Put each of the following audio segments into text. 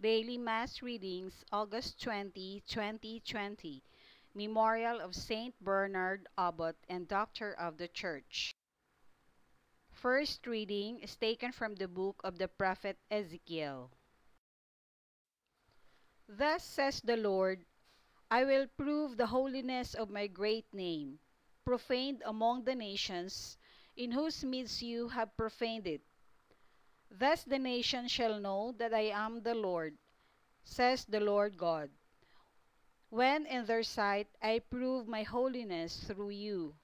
Daily Mass Readings, August 20, 2020. Memorial of Saint Bernard Abbot and Doctor of the Church. First reading is taken from the book of the prophet Ezekiel. Thus says the Lord, I will prove the holiness of my great name, profaned among the nations, in whose midst you have profaned it. Thus the nations shall know that I am the Lord, says the Lord God, when in their sight I prove my holiness through you.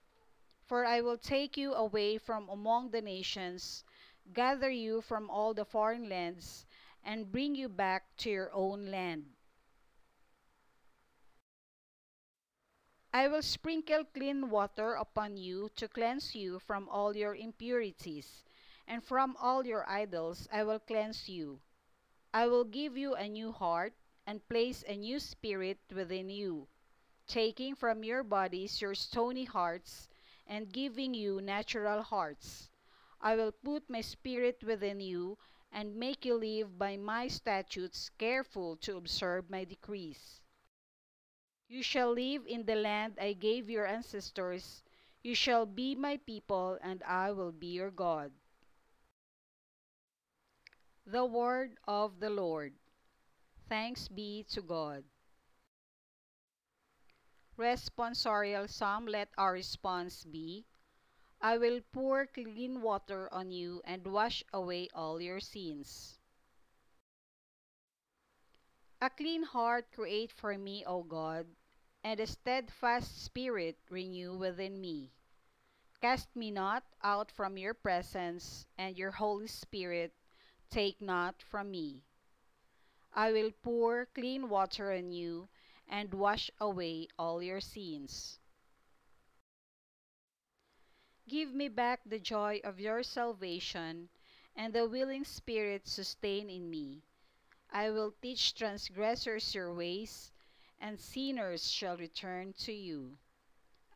For I will take you away from among the nations, gather you from all the foreign lands, and bring you back to your own land. I will sprinkle clean water upon you to cleanse you from all your impurities and from all your idols I will cleanse you. I will give you a new heart, and place a new spirit within you, taking from your bodies your stony hearts, and giving you natural hearts. I will put my spirit within you, and make you live by my statutes, careful to observe my decrees. You shall live in the land I gave your ancestors. You shall be my people, and I will be your God. The word of the Lord. Thanks be to God. Responsorial Psalm Let our response be I will pour clean water on you and wash away all your sins. A clean heart create for me, O God, and a steadfast spirit renew within me. Cast me not out from your presence, and your Holy Spirit take not from me. I will pour clean water on you and wash away all your sins. Give me back the joy of your salvation, and the willing spirit sustain in me. I will teach transgressors your ways, and sinners shall return to you.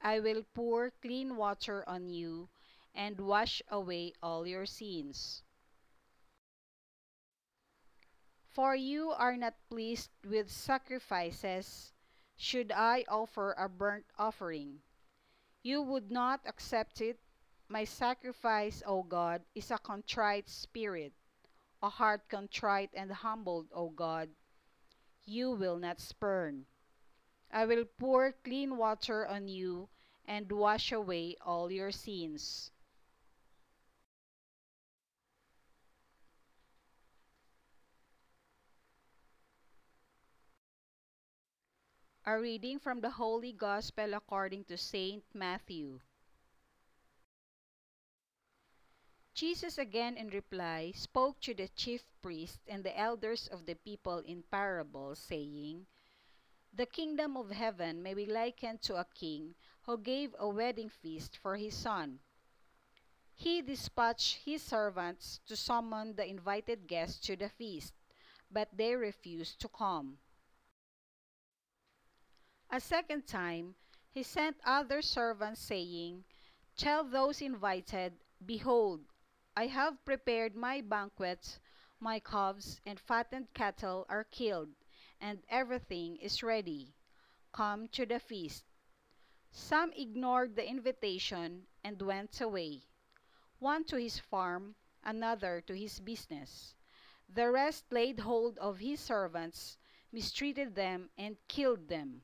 I will pour clean water on you and wash away all your sins. For you are not pleased with sacrifices, should I offer a burnt offering. You would not accept it. My sacrifice, O God, is a contrite spirit, a heart contrite and humbled, O God. You will not spurn. I will pour clean water on you and wash away all your sins. A reading from the Holy Gospel according to Saint Matthew. Jesus again in reply spoke to the chief priests and the elders of the people in parables, saying, The kingdom of heaven may be likened to a king who gave a wedding feast for his son. He dispatched his servants to summon the invited guests to the feast, but they refused to come. A second time, he sent other servants, saying, Tell those invited, Behold, I have prepared my banquet, my calves and fattened cattle are killed, and everything is ready. Come to the feast. Some ignored the invitation and went away, one to his farm, another to his business. The rest laid hold of his servants, mistreated them, and killed them.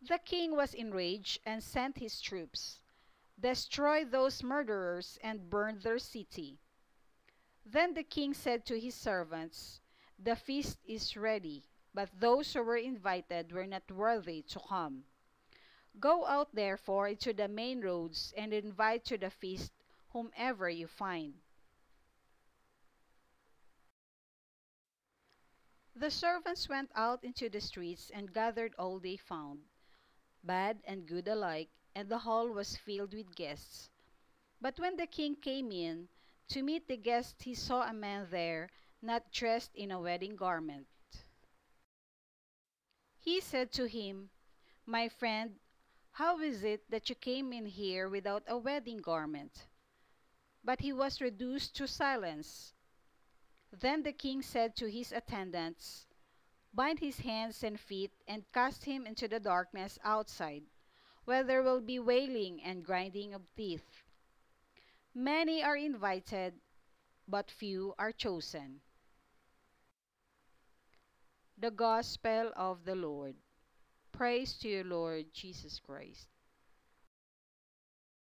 The king was enraged and sent his troops, Destroy those murderers and burn their city. Then the king said to his servants, The feast is ready, but those who were invited were not worthy to come. Go out therefore into the main roads and invite to the feast whomever you find. The servants went out into the streets and gathered all they found bad and good alike, and the hall was filled with guests. But when the king came in, to meet the guests he saw a man there, not dressed in a wedding garment. He said to him, My friend, how is it that you came in here without a wedding garment? But he was reduced to silence. Then the king said to his attendants, Bind his hands and feet and cast him into the darkness outside, where there will be wailing and grinding of teeth. Many are invited, but few are chosen. The Gospel of the Lord. Praise to you, Lord Jesus Christ.